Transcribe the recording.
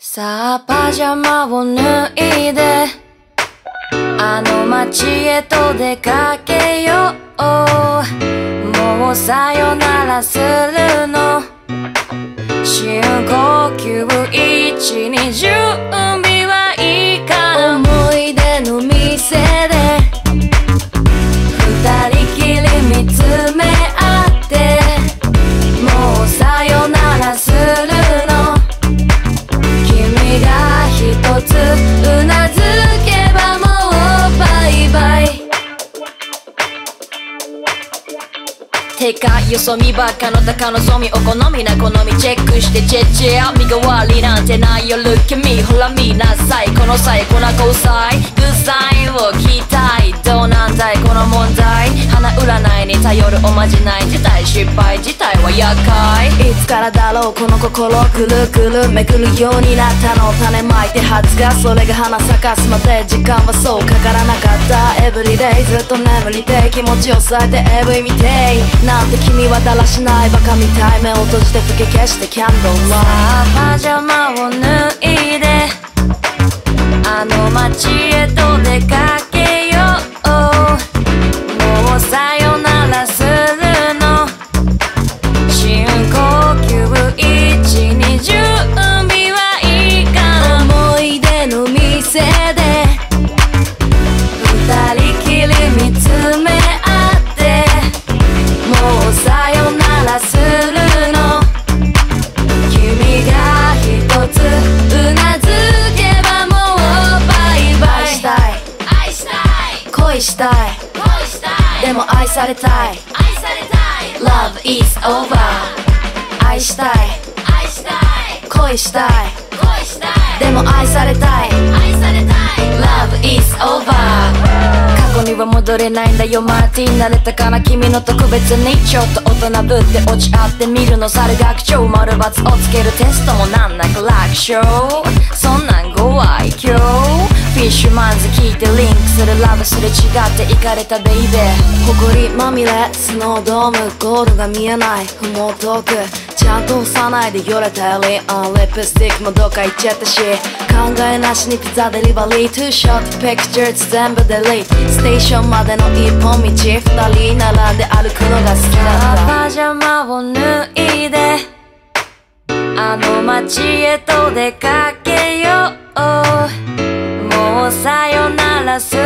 さあ、パジャマを脱いで、あの街へと出かけよう。もうさよならするの。深呼吸1、20てかよそ見ばっかの高望みお好みな好みチェックしてチェッチェア身代わりなんてないよ Look at me ほら見なさいこの際こな交際グッサインを聞きたいどうなんだいこの問題花占いに頼るおまじない自体失敗自体は厄介いつからだろうこの心くるくるめくるようになったの種まいて発芽それが花咲かすまで時間はそうかからなかったエブリデイずっと眠りて気持ちを抑えて AV 見てなんて君はだらしないバカみたい目を閉じて吹き消してキャンドルは。パジャマを脱恋したい。でも愛されたい。愛されたい。Love is over 愛したい。愛したい。恋したい。恋したい。でも愛されたい。愛されたい。Love is over 過去には戻れないんだよ。マーティン慣れたかな君の特別に。ちょっと大人ぶって落ち合ってみるの。猿学長。丸×をつけるテストもなんなく楽勝。そんなんご愛嬌フィッシュマンズ聞いてリンクする。 Love すれ違っていかれた Baby。埃まみれスノードームゴールが見えない。不毛トーク。ちゃんと押さないでよれたよりあ lipstick もどっか行っちゃったし。考えなしにピザデリバリー。Two shot pictures 全部 delete。 to station までの一本道。二人並んで歩くのが好きだった。パジャマを脱いで。あの街へと出かけよう。さよならす